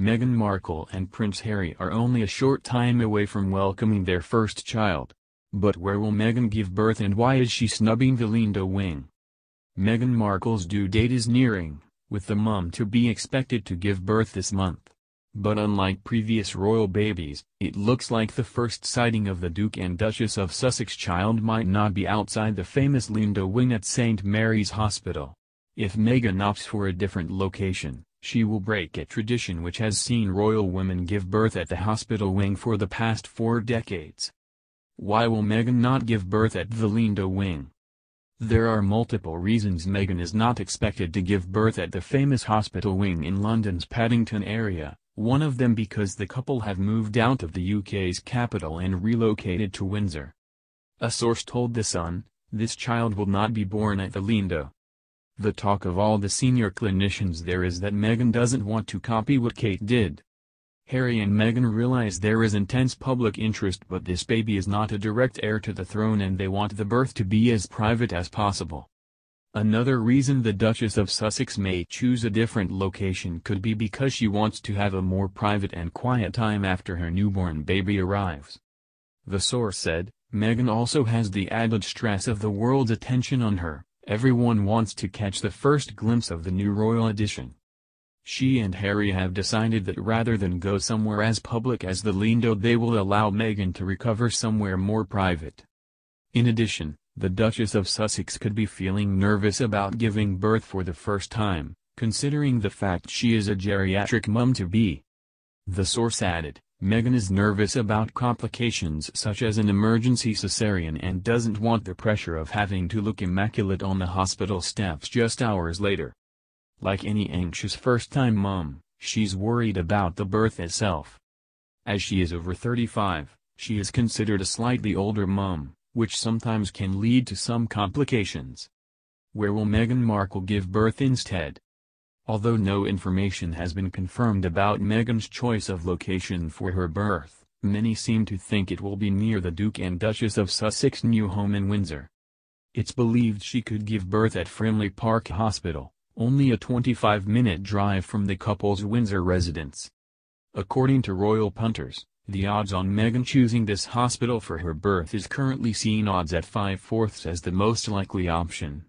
Meghan Markle and Prince Harry are only a short time away from welcoming their first child. But where will Meghan give birth and why is she snubbing the Lindo wing? Meghan Markle's due date is nearing, with the mum to be expected to give birth this month. But unlike previous royal babies, it looks like the first sighting of the Duke and Duchess of Sussex child might not be outside the famous Lindo wing at St. Mary's Hospital. If Meghan opts for a different location, she will break a tradition which has seen royal women give birth at the hospital wing for the past four decades. Why will Meghan not give birth at the Lindo wing? There are multiple reasons Meghan is not expected to give birth at the famous hospital wing in London's Paddington area, one of them because the couple have moved out of the UK's capital and relocated to Windsor. A source told The Sun, this child will not be born at the Lindo. The talk of all the senior clinicians there is that Meghan doesn't want to copy what Kate did. Harry and Meghan realize there is intense public interest but this baby is not a direct heir to the throne and they want the birth to be as private as possible. Another reason the Duchess of Sussex may choose a different location could be because she wants to have a more private and quiet time after her newborn baby arrives. The source said, Meghan also has the added stress of the world's attention on her, Everyone wants to catch the first glimpse of the new royal edition. She and Harry have decided that rather than go somewhere as public as the Lindo they will allow Meghan to recover somewhere more private. In addition, the Duchess of Sussex could be feeling nervous about giving birth for the first time, considering the fact she is a geriatric mum-to-be. The source added, Meghan is nervous about complications such as an emergency cesarean and doesn't want the pressure of having to look immaculate on the hospital steps just hours later. Like any anxious first-time mom, she's worried about the birth itself. As she is over 35, she is considered a slightly older mom, which sometimes can lead to some complications. Where will Meghan Markle give birth instead? Although no information has been confirmed about Meghan's choice of location for her birth, many seem to think it will be near the Duke and Duchess of Sussex new home in Windsor. It's believed she could give birth at Frimley Park Hospital, only a 25-minute drive from the couple's Windsor residence. According to royal punters, the odds on Meghan choosing this hospital for her birth is currently seen odds at 5 fourths as the most likely option.